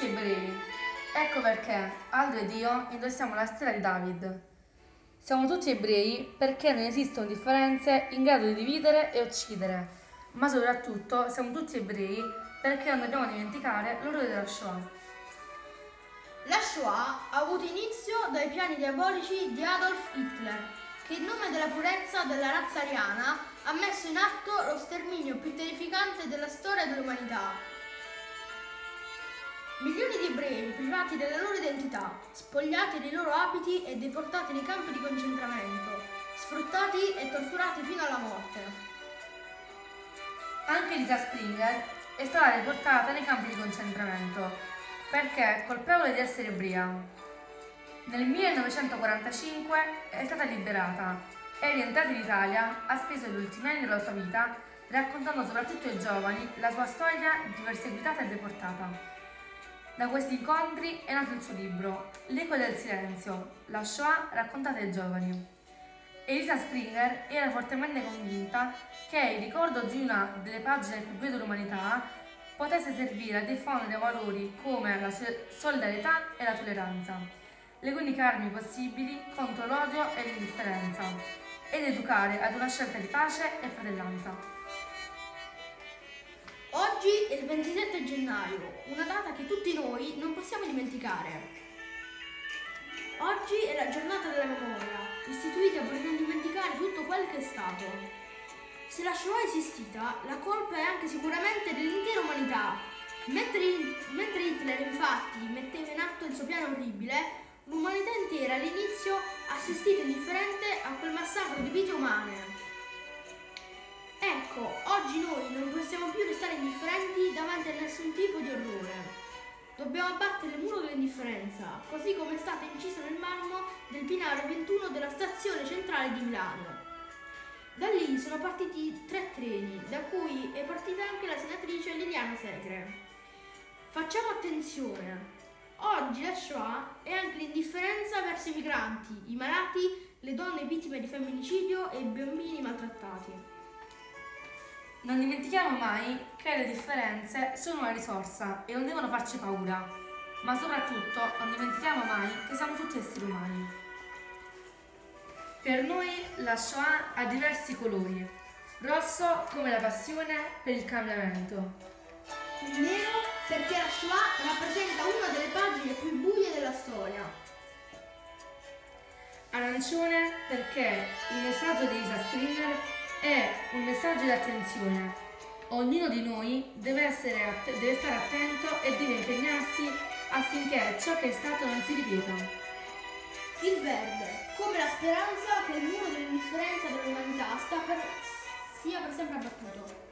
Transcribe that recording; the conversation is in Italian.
tutti ebrei. Ecco perché Aldo ed io indossiamo la stella di David. Siamo tutti ebrei perché non esistono differenze in grado di dividere e uccidere, ma soprattutto siamo tutti ebrei perché non dobbiamo dimenticare l'orrore della Shoah. La Shoah ha avuto inizio dai piani diabolici di Adolf Hitler, che in nome della purezza della razza ariana ha messo in atto lo sterminio più terrificante della storia dell'umanità. Milioni di ebrei privati della loro identità, spogliati dei loro abiti e deportati nei campi di concentramento, sfruttati e torturati fino alla morte. Anche Lisa Springer è stata deportata nei campi di concentramento perché colpevole di essere ebria. Nel 1945 è stata liberata e rientrata in Italia ha speso gli ultimi anni della sua vita raccontando soprattutto ai giovani la sua storia di perseguitata e deportata. Da questi incontri è nato il suo libro L'eco del silenzio, la Shoah raccontata ai giovani. Elisa Springer era fortemente convinta che il ricordo di una delle pagine più belle dell'umanità potesse servire a diffondere valori come la solidarietà e la tolleranza, le uniche armi possibili contro l'odio e l'indifferenza, ed educare ad una scelta di pace e fratellanza. Oggi è il 27 gennaio, una data che tutti noi non possiamo dimenticare. Oggi è la giornata della memoria, istituita per non dimenticare tutto quel che è stato. Se la Shoah è esistita, la colpa è anche sicuramente dell'intera umanità. Mentre, mentre Hitler infatti metteva in atto il suo piano orribile, l'umanità intera all'inizio ha assistito indifferente a quel massacro di vite umane. Ecco, oggi noi non possiamo più restare indifferenti davanti a nessun tipo di orrore. Dobbiamo abbattere il muro dell'indifferenza, così come è stata incisa nel marmo del binario 21 della stazione centrale di Milano. Da lì sono partiti tre treni, da cui è partita anche la senatrice Liliana Segre. Facciamo attenzione. Oggi la Shoah è anche l'indifferenza verso i migranti, i malati, le donne vittime di femminicidio e i bambini maltrattati. Non dimentichiamo mai che le differenze sono una risorsa e non devono farci paura, ma soprattutto non dimentichiamo mai che siamo tutti esseri umani. Per noi la Shoah ha diversi colori, rosso come la passione per il cambiamento. Nero perché la Shoah rappresenta una delle pagine più buie della storia. Arancione perché il messaggio di Isa Springer è un messaggio di attenzione. Ognuno di noi deve, att- deve stare attento e deve impegnarsi affinché ciò che è stato non si ripeta. Il verde, come la speranza che il muro dell'indifferenza dell'umanità per, sia per sempre abbattuto.